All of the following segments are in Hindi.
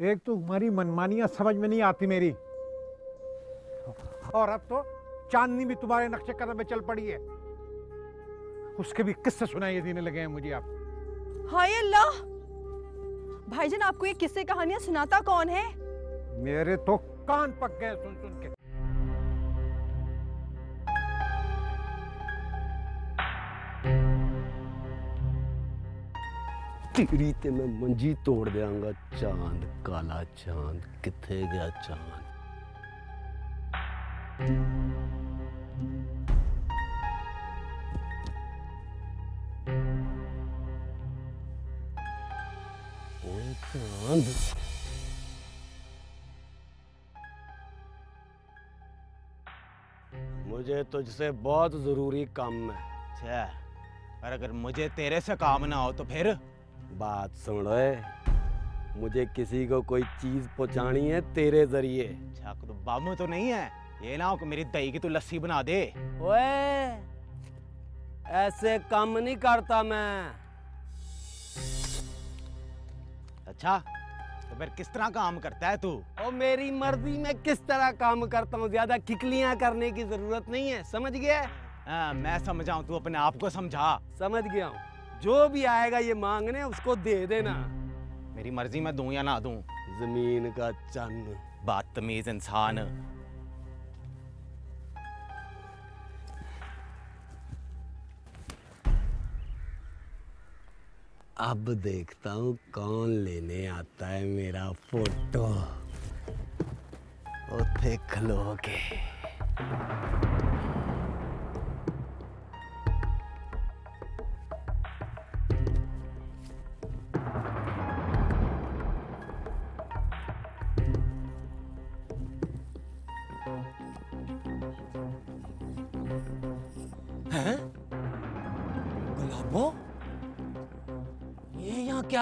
एक तो तुम्हारी मनमानियाँ समझ में नहीं आती मेरी। और अब तो चांदनी भी तुम्हारे नक्शे कदम में चल पड़ी है। उसके भी किस्से सुनाई देने लगे हैं मुझे आप। हाय अल्लाह! भाईजान आपको ये किस्से कहानियाँ सुनाता कौन है? मेरे तो कान पक गए सुन सुन के। तेरी ते मैं मंजी तोड़ देंगा। चाँद, काला चाँद किथे गया चाँद। चाँद। मुझे तुझसे बहुत ज़रूरी काम है। अच्छा पर अगर मुझे तेरे से काम ना हो तो फिर? बात सुन रहे मुझे किसी को कोई चीज़ पहुंचानी है तेरे ज़रिए। अच्छा तो बामू तो नहीं है? ये ना हो कि मेरी दही की तू लस्सी बना दे। ओए ऐसे काम नहीं करता मैं। अच्छा तो फिर किस तरह काम करता है तू? और मेरी मर्ज़ी में किस तरह काम करता हूँ? ज़्यादा किकलियाँ करने की ज़रूरत नहीं है समझ गया? हाँ, मैं समझाऊं तू अपने आप को समझा। समझ गया हूँ। जो भी आएगा ये मांगने उसको दे देना। मेरी मर्ज़ी मैं दूँ या ना दूँ? ज़मीन का चन्न बदतमीज इंसान। अब देखता हूँ कौन लेने आता है मेरा फ़ोटो। उथे खलो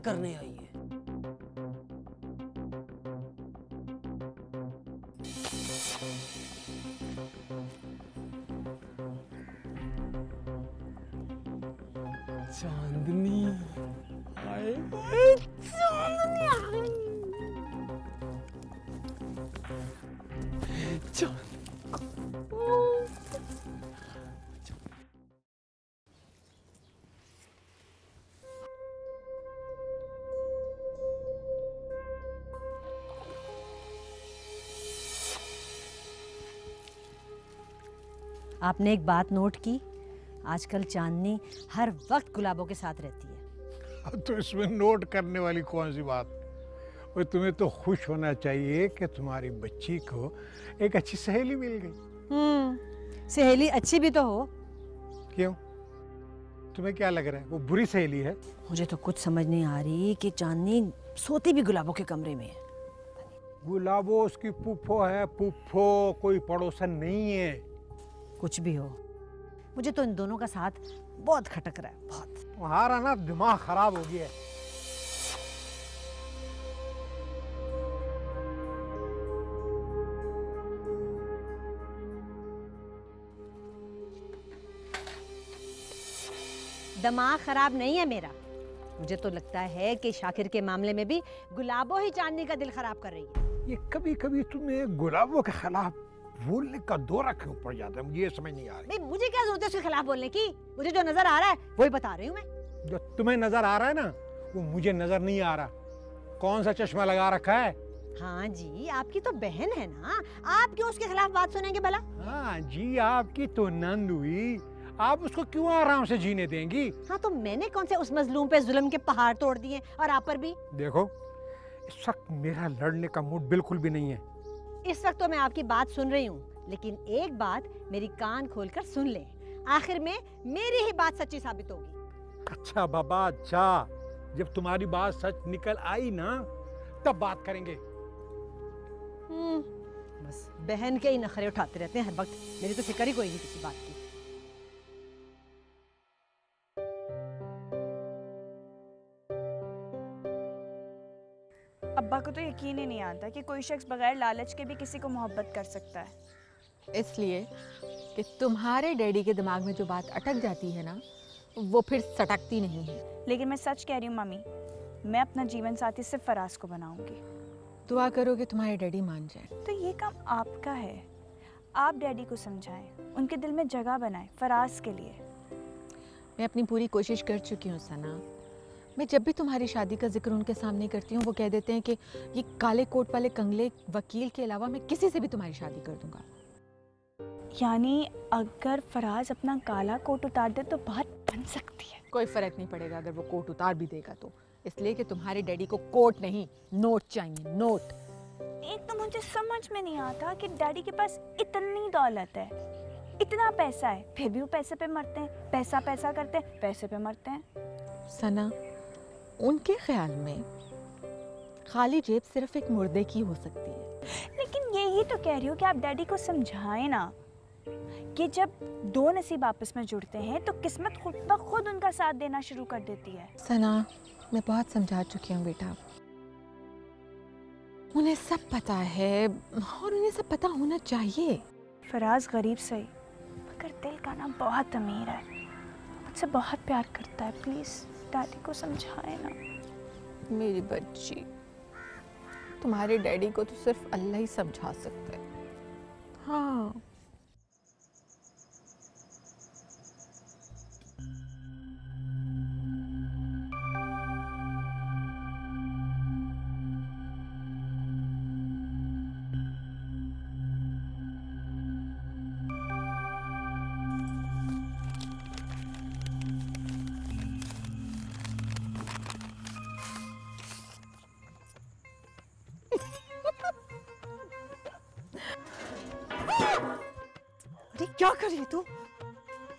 करने आई है। चांदनी। आपने एक बात नोट की? आजकल चांदनी हर वक्त गुलाबों के साथ रहती है। अब तो इसमें नोट करने वाली कौन सी बात? वो तुम्हें तो खुश होना चाहिए कि तुम्हारी बच्ची को एक अच्छी सहेली मिल गई। हम्म सहेली अच्छी भी तो हो। क्यों? तुम्हें क्या लग रहा है? वो बुरी सहेली है? मुझे तो कुछ समझ नहीं आ रही कि चांदनी सोती भी गुलाबों के कमरे में है। गुलाबो उसकी पुप्पो है। पुप्पो कोई पड़ोसन नहीं है। कुछ भी हो। मुझे तो इन दोनों का साथ बहुत खटक रहा है बहुत। तुम्हारा ना दिमाग खराब हो गया है। दिमाग खराब नहीं है मेरा। मुझे तो लगता है कि शाकिर के मामले में भी गुलाबो ही चांदनी का दिल खराब कर रही है। ये कभी कभी तुम्हें गुलाबों के खिलाफ बोलने का दौरा क्यों पड़ जाता है? मुझे ये समझ नहीं आ रही। भाई मुझे क्या ज़रूरत है उसके खिलाफ बोलने की? मुझे जो नज़र आ रहा है वही बता रही हूँ मैं। जो तुम्हें नज़र आ रहा है ना वो मुझे नज़र नहीं आ रहा। कौन सा चश्मा लगा रखा है? हाँ जी आपकी तो बहन है ना। आप क्यों उसके खिलाफ बात सुनेंगे भला? हाँ जी आपकी तो नंद हुई। आप उसको क्यों आराम से जीने देंगी? हाँ तो मैंने कौन से उस मजलूम पे जुल्म के पहाड़ तोड़ दिए और आप पर भी? देखो इस वक्त मेरा लड़ने का मूड बिल्कुल भी नहीं है। इस वक्त तो मैं आपकी बात सुन रही हूँ लेकिन एक बात मेरी कान खोलकर सुन ले। आखिर में मेरी ही बात सच्ची साबित होगी। अच्छा बाबा अच्छा जब तुम्हारी बात सच निकल आई ना तब बात करेंगे। हम्म, बस बहन के ही नखरे उठाते रहते हैं हर वक्त। मेरी तो फ़िक्र ही कोई नहीं किसी बात की। अब्बा को तो यकीन ही नहीं आता कि कोई शख्स बगैर लालच के भी किसी को मोहब्बत कर सकता है। इसलिए कि तुम्हारे डैडी के दिमाग में जो बात अटक जाती है ना वो फिर सटकती नहीं है। लेकिन मैं सच कह रही हूँ मम्मी मैं अपना जीवन साथी सिर्फ़ फराज को बनाऊँगी। दुआ करो कि तुम्हारे डैडी मान जाए। तो ये काम आपका है। आप डैडी को समझाएँ उनके दिल में जगह बनाएँ फराज के लिए। मैं अपनी पूरी कोशिश कर चुकी हूँ सना। मैं जब भी तुम्हारी शादी का ज़िक्र उनके सामने करती हूँ वो कह देते हैं कि ये काले कोट वाले कंगले वकील के अलावा मैं किसी से भी तुम्हारी शादी कर दूँगा। यानी अगर फराज अपना काला कोट उतार दे तो बात बन सकती है। कोई फ़र्क नहीं पड़ेगा अगर वो कोट उतार भी देगा तो। इसलिए कि तुम्हारे डैडी को कोट नहीं नोट चाहिए नोट। एक तो मुझे समझ में नहीं आता कि डैडी के पास इतनी दौलत है इतना पैसा है फिर भी वो पैसे पे मरते हैं पैसा पैसा करते हैं पैसे पे मरते हैं। सना उनके ख्याल में खाली जेब सिर्फ़ एक मुर्दे की हो सकती है। लेकिन यही तो कह रही हूँ कि आप डैडी को समझाएँ ना कि जब दो नसीब आपस में जुड़ते हैं तो किस्मत खुद ब खुद उनका साथ देना शुरू कर देती है। सना मैं बहुत समझा चुकी हूँ बेटा। उन्हें सब पता है और उन्हें सब पता होना चाहिए। फराज गरीब सही मगर दिल का ना बहुत अमीर है। मुझसे बहुत प्यार करता है प्लीज़ डैडी को समझाए ना। मेरी बच्ची तुम्हारे डैडी को तो सिर्फ़ अल्लाह ही समझा सकता है। हाँ। क्या कर रही है तू?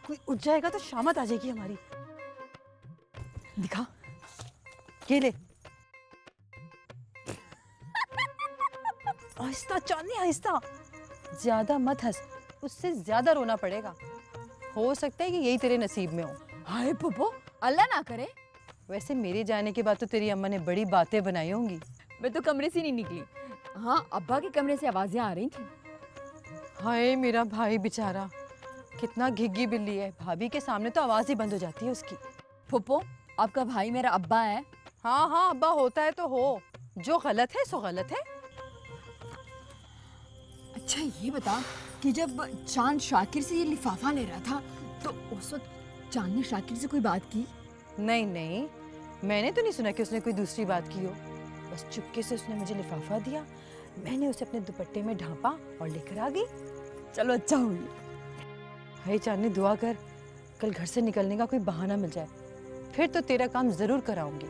कोई उठ जाएगा तो शामत आ जाएगी हमारी। दिखा। ये ले। आहिस्ता चांदनी आहिस्ता। ज़्यादा मत हंस। उससे ज़्यादा रोना पड़ेगा। हो सकता है कि यही तेरे नसीब में हो। हाय पुप्पो अल्लाह ना करे। वैसे मेरे जाने के बाद तो तेरी अम्मा ने बड़ी बातें बनाई होंगी। मैं तो कमरे से नहीं निकली। हाँ अब्बा के कमरे से आवाज़ें आ रही थी। हाय मेरा भाई बेचारा कितना घिग्गी बिल्ली है। भाभी के सामने तो आवाज़ ही बंद हो जाती है उसकी। पुप्पो आपका भाई मेरा अब्बा है? हाँ हाँ अब्बा होता है तो हो। जो गलत है सो गलत है। अच्छा ये बता कि जब चाँद शाकिर से ये लिफाफा ले रहा था तो उस वक्त चाँद ने शाकिर से कोई बात की? नहीं नहीं मैंने तो नहीं सुना कि उसने कोई दूसरी बात की हो। बस चुपके से उसने मुझे लिफाफा दिया मैंने उसे अपने दुपट्टे में ढांपा और लेकर आ गई। चलो अच्छा हुई हाय चांदनी दुआ कर कल घर से निकलने का कोई बहाना मिल जाए। फिर तो तेरा काम ज़रूर कराऊँगी।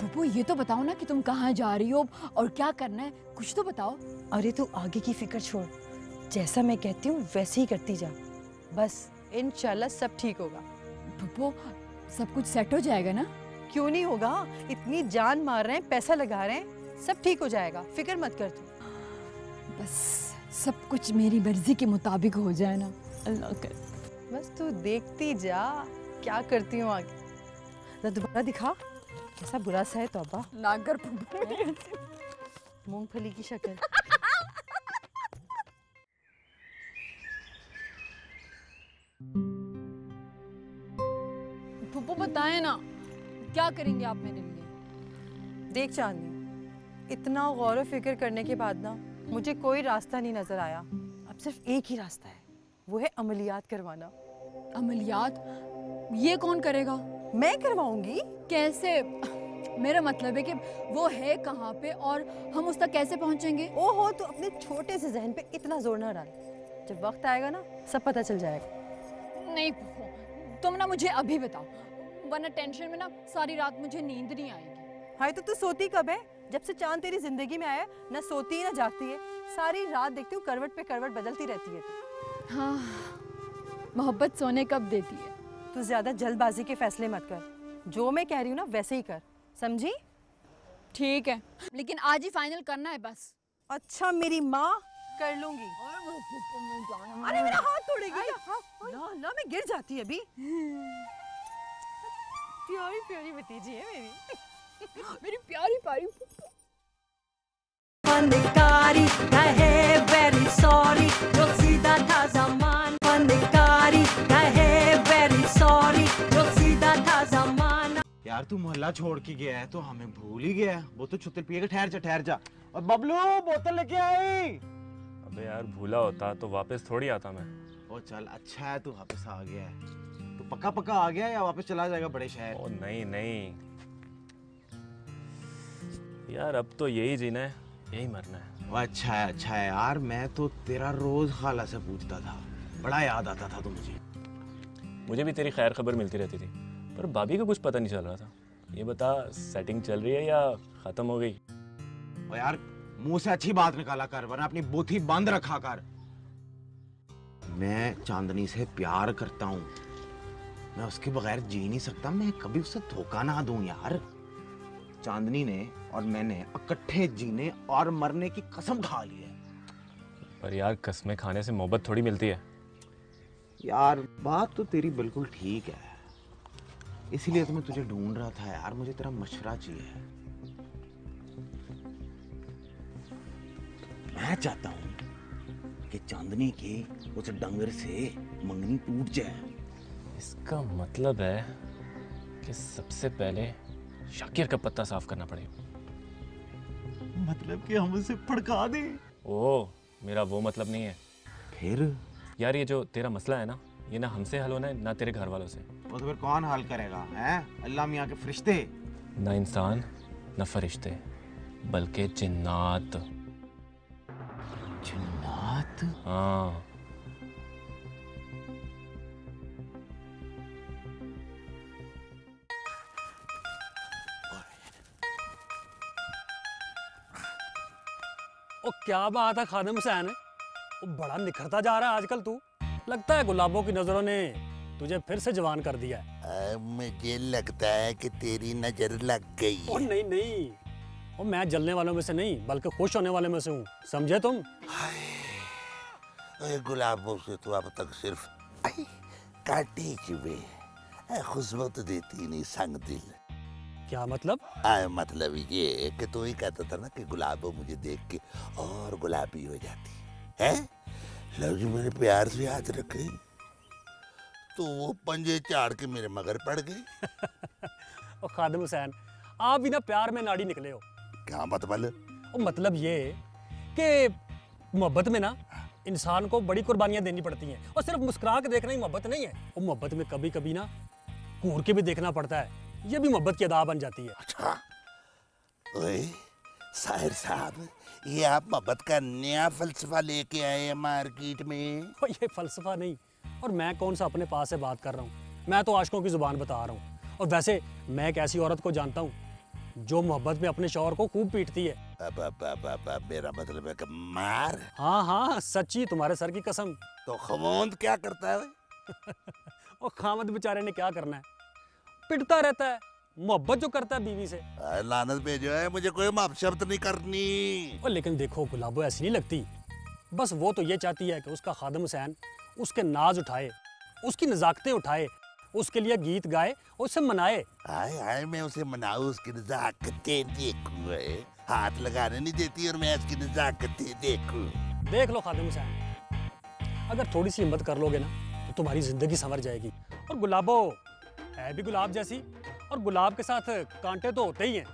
पुप्पो ये तो बताओ ना कि तुम कहाँ जा रही हो और क्या करना है। कुछ तो बताओ। अरे तू आगे की फ़िक्र छोड़। जैसा मैं कहती हूँ वैसे ही करती जा। बस इंशाल्लाह सब ठीक होगा। पुप्पो सब कुछ सेट हो जाएगा ना? क्यों नहीं होगा? इतनी जान मार रहे हैं पैसा लगा रहे हैं सब ठीक हो जाएगा। फ़िक्र मत कर तू। बस। सब कुछ मेरी मर्ज़ी के मुताबिक हो जाए ना। अल्लाह कर बस तू देखती जा क्या करती हूँ आगे? जरा दोबारा दिखा कैसा बुरा सा है तौबा। ना कर पुप्पो मूंगफली की शक्ल। पुप्पो बताए ना क्या करेंगे आप मेरे लिए? देख चांदनी इतना गौर व फ़िक्र करने के बाद ना मुझे कोई रास्ता नहीं नज़र आया। अब सिर्फ़ एक ही रास्ता है वो है अमलियात करवाना। अमलियात? ये कौन करेगा? मैं करवाऊँगी। कैसे? मेरा मतलब है कि वो है कहाँ पे और हम उस तक कैसे पहुँचेंगे? ओहो तो अपने छोटे से जहन पे इतना ज़ोर ना डाल। जब वक्त आएगा ना सब पता चल जाएगा। नहीं तुम ना मुझे अभी बताओ वरना टेंशन में ना सारी रात मुझे नींद नहीं आएगी। हाय तो तू सोती कब है? जब से चाँद तेरी ज़िंदगी में आया ना सोती है ना जागती है सारी रात देखती हूँ करवट पे करवट बदलती रहती है तू। हाँ मोहब्बत सोने कब देती है? तू ज़्यादा जल्दबाजी के फैसले मत कर। जो मैं कह रही हूँ ना वैसे ही कर। समझी? ठीक है लेकिन आज ही फाइनल करना है बस। अच्छा मेरी माँ कर लूँगी। अरे मेरा हाथ तोड़ेगी? ना। ना मैं गिर जाती अभी। प्यारी प्यारी भतीजी है मेरी। मेरी प्यारी प्यारी फनकारी कहे वेरी सॉरी जो सीधा था जमान। फनकारी कहे वेरी सॉरी जो यार तू मोहल्ला छोड़ के गया है तो हमें भूल ही गया है। वो तो छुट्टी पिएगा ठहर जा ठहर जा। और बबलू बोतल लेके आई। अबे यार भूला होता तो वापस थोड़ी आता मैं। ओ चल अच्छा है तू वापस आ गया है। तो पक्का पक्का आ गया या वापस चला जाएगा बड़े शहर? ओ नहीं नहीं। यार अब तो यही जीना है यही मरना है। अच्छा है अच्छा है यार मैं तो तेरा रोज खाला से पूछता था। बड़ा याद आता था तो मुझे। मुझे भी तेरी खैर खबर मिलती रहती थी पर भाभी को कुछ पता नहीं चल रहा था। ये बता सेटिंग चल रही है या ख़त्म हो गई? ओ यार मुँह से अच्छी बात निकाला कर वरना अपनी बुद्धि बंद रखा कर। मैं चांदनी से प्यार करता हूँ। मैं उसके बगैर जी नहीं सकता मैं कभी उसे धोखा ना दूँ यार। चांदनी ने और मैंने इकट्ठे जीने और मरने की कसम खा ली है। पर यार कसमें खाने से मोहब्बत थोड़ी मिलती है। यार बात तो तेरी बिल्कुल ठीक है। इसीलिए तो मैं तुझे ढूंढ रहा था यार मुझे तेरा मशवरा चाहिए मैं चाहता हूँ कि चांदनी के उस डंगर से मंगनी टूट जाए। इसका मतलब है कि सबसे पहले शाकिर का पत्ता साफ़ करना पड़ेगा मतलब कि हम उसे फड़का दे। ओ मेरा वो मतलब नहीं है। फिर? यार ये जो तेरा मसला है ना ये ना हमसे हल होना है ना तेरे घर वालों से। वो तो फिर कौन हल करेगा हैं? अल्लाह मियाँ के फरिश्ते। ना इंसान न फरिश्ते बल्कि जिन्नात। जिन्नात? हाँ। ओ क्या बात है खादिम हुसैन? वो बड़ा निखरता जा रहा है आजकल तू। लगता है गुलाबों की नज़रों ने तुझे फिर से जवान कर दिया है। मुझे लगता है कि तेरी नज़र लग गई ओ नहीं नहीं। ओ मैं जलने वालों में से नहीं बल्कि खुश होने वाले में से हूँ। समझे तुम? गुलाबों से तो अब तक सिर्फ़ काटे चुबे खुशबू तो देती नहीं संग दिल। क्या मतलब? आ, मतलब ये कि तू ही कहता था ना कि गुलाबो मुझे देख के और गुलाबी हो जाती। है? लव जी मेरे प्यार से हाथ रखे तो वो पंजे चाड़ के मेरे मगर पड़ गई। ओ खादिम हुसैन आप भी ना प्यार में नाड़ी निकले हो। क्या मतलब? ओ मतलब ये कि मोहब्बत में ना इंसान को बड़ी कुर्बानियाँ देनी पड़ती हैं। और सिर्फ़ मुस्कुरा के देखना ही मोहब्बत नहीं है। वो मोहब्बत में कभी कभी ना घूर के भी देखना पड़ता है। ये भी मोहब्बत की अदा बन जाती है। अच्छा। ओए साहिर साहब ये आप मोहब्बत का नया फलसफा लेके आए हैं मार्केट में। ये फलसफा नहीं और मैं कौन सा अपने पास से बात कर रहा हूँ? मैं तो आशकों की ज़ुबान बता रहा हूँ। और वैसे मैं एक ऐसी औरत को जानता हूँ जो मोहब्बत में अपने शौहर को खूब पीटती है। अब अब अब अब अब मेरा मतलब है कि मार। हाँ हाँ सच्ची तुम्हारे सर की कसम। तो खमोंद क्या करता है? और खामद बेचारे ने क्या करना है? पिटता रहता है। मोहब्बत जो करता है बीवी से। लानत भेजो है मुझे कोई मापशर्त नहीं करनी। और लेकिन देखो गुलाबो ऐसी नहीं लगती। बस वो तो ये चाहती है कि उसका खादम हुसैन उसके नाज उठाए उसकी नजाकतें उठाए उसके लिए गीत गाए और उसे मनाए। आए आए मैं उसे मनाऊं उसकी नजाकतें देखूँ हाथ लगाने नहीं देती और मैं उसकी नजाकतें देखूँ। देख लो खादिम हुसैन अगर थोड़ी सी हिम्मत कर लोगे ना तो तुम्हारी ज़िंदगी संवर जाएगी। और गुलाबो है भी गुलाब जैसी और गुलाब के साथ कांटे तो होते ही हैं।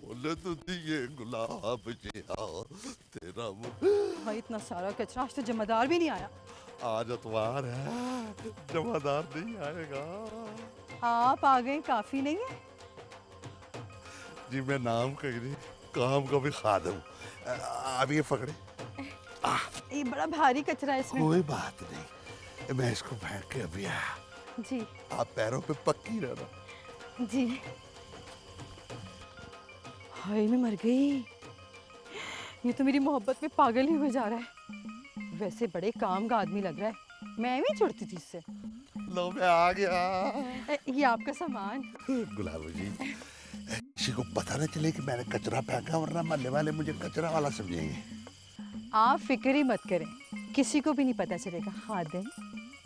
बोले तो ये गुलाब तेरा मुँह भाई इतना सारा कचरा आज तो जमादार भी नहीं आया। आज अतवार है जमादार नहीं आएगा। आप आ गए काफ़ी नहीं है? जी मैं नाम कह रही काम का भी खादम अब ये पकड़े। ये बड़ा भारी कचरा है इसमें। कोई बात नहीं। मैं इसको फेंक के अभी आया। जी। आप पैरों पे पक्की रहना। जी। हाय मैं मर गई। ये तो मेरी मोहब्बत में पागल ही हो जा रहा है। वैसे बड़े काम का आदमी लग रहा है। मैं भी छुड़ती थी इससे। लो मैं आ गया। ये आपका सामान। गुलाब जी को पता न चले कि मैंने कचरा फेंका वरना मरने वाले मुझे कचरा वाला समझेंगे। आप फ़िक्र ही मत करें। किसी को भी नहीं पता चलेगा। खादिम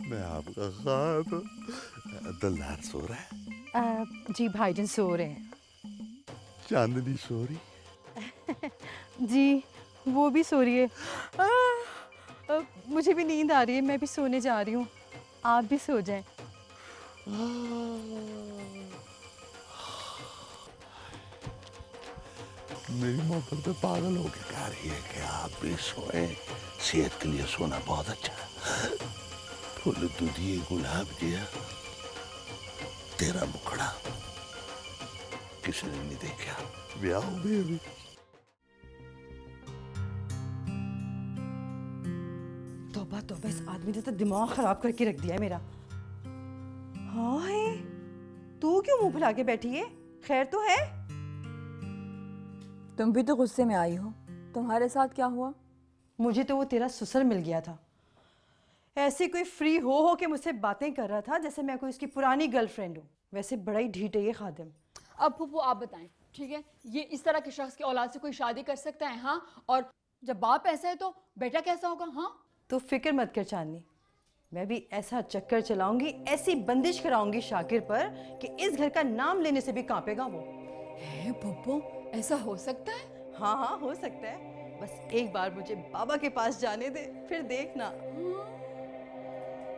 मैं आपका खाद दलदार सो रहा है। अ, जी भाईजान सो रहे हैं। चांदनी सो रही। जी वो भी सो रही है। आ, आ, मुझे भी नींद आ रही है। मैं भी सोने जा रही हूँ। आप भी सो जाएँ। मेरी मोहब्बत पे पागल होके कह रही है कि आप भी सोए। सेहत के लिए सोना बहुत अच्छा है। फूल दूधिए गुलाब दिया। तेरा मुखड़ा किसी ने नहीं देखा। ब्याह भी अभी। तौबा तौबा, इस आदमी ने तो दिमाग खराब करके रख दिया है मेरा। हाय तू क्यों मुँह फुला के बैठी है? खैर तो है। तुम भी तो गुस्से में आई हो। तुम्हारे साथ क्या हुआ? मुझे तो वो तेरा सुसर मिल गया था। ऐसे कोई फ्री हो हो के मुझसे बातें कर रहा था जैसे मैं कोई उसकी पुरानी गर्लफ्रेंड हूँ। वैसे बड़ा ही ढीठ है ये खादिम। अब फूफू आप बताएँ ठीक है? ये इस तरह के शख्स की औलाद से कोई शादी कर सकता है हाँ? और जब बाप ऐसा है तो बेटा कैसा होगा हाँ? तो फ़िक्र मत कर चांदनी। मैं भी ऐसा चक्कर चलाऊँगी ऐसी बंदिश कराऊँगी शाकिर पर कि इस घर का नाम लेने से भी कांपेगा वो। है पप्पो? ऐसा हो सकता है? हाँ हाँ हो सकता है। बस एक बार मुझे बाबा के पास जाने दे फिर देखना।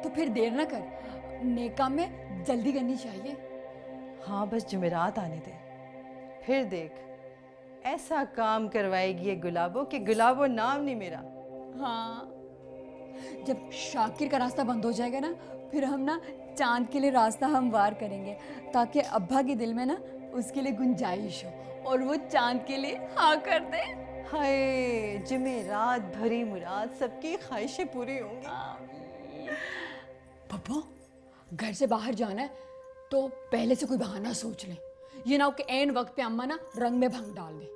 तो फिर देर ना कर। नेका में जल्दी करनी चाहिए। हाँ बस जुमेरात आने दे। फिर देख ऐसा काम करवाएगी ये गुलाबो कि गुलाबो नाम नहीं मेरा। हाँ। जब शाकिर का रास्ता बंद हो जाएगा ना फिर हम ना चाँद के लिए रास्ता हमवार करेंगे ताकि अब्बा के दिल में ना उसके लिए गुंजाइश हो। और वो चाँद के लिए हाँ कर दे। हाय जुमेरात भरी मुराद सबकी ख्वाहिशें पूरी होंगी। पप्पो घर से बाहर जाना है तो पहले से कोई बहाना सोच ले। ये ना हो कि एन वक्त पे अम्मा ना रंग में भंग डाल दे।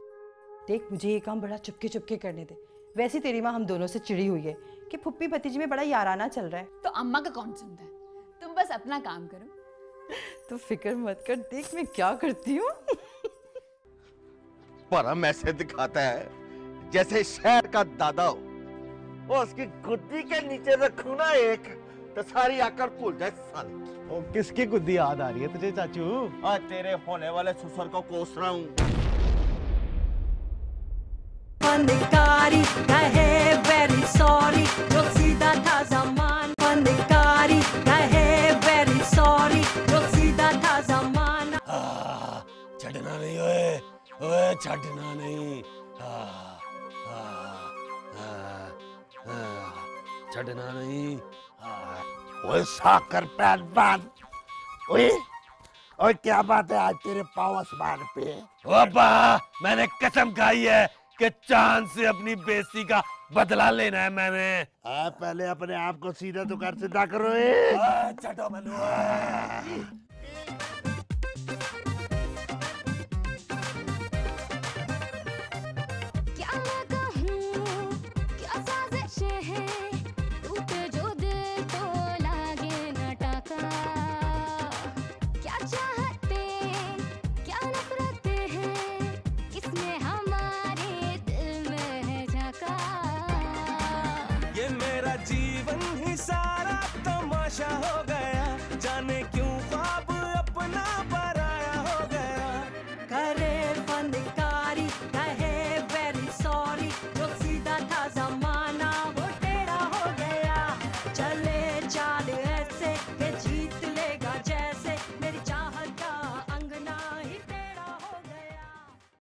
देख मुझे ये काम बड़ा चुपके चुपके करने दे। वैसे तेरी माँ हम दोनों से चिड़ी हुई है कि फुप्पी भतीजी में बड़ा याराना चल रहा है। तो अम्मा का कौन सुनता है? तुम बस अपना काम करो। तो फ़िक्र मत कर देख मैं क्या करती हूँ। परम ऐसे दिखाता है जैसे शहर का दादा हो वो उसकी गुद्दी के नीचे रखू ना एक तो सारी आकर भूल जाए साली ओ, किसकी गुद्दी याद आ रही है तुझे चाचू? और तेरे होने वाले ससुर को कोस रहा हूँ। वेरी सॉरी जो सीधा था ओए छड़ना नहीं छड़ना नहीं। ओए साकर ओए क्या बात है आज तेरे पाँव आसमान पे? बाबा मैंने कसम खाई है कि चाँद से अपनी बेसी का बदला लेना है मैंने आ, पहले अपने आप को सीधा तो कर सीधा करो ए। मनु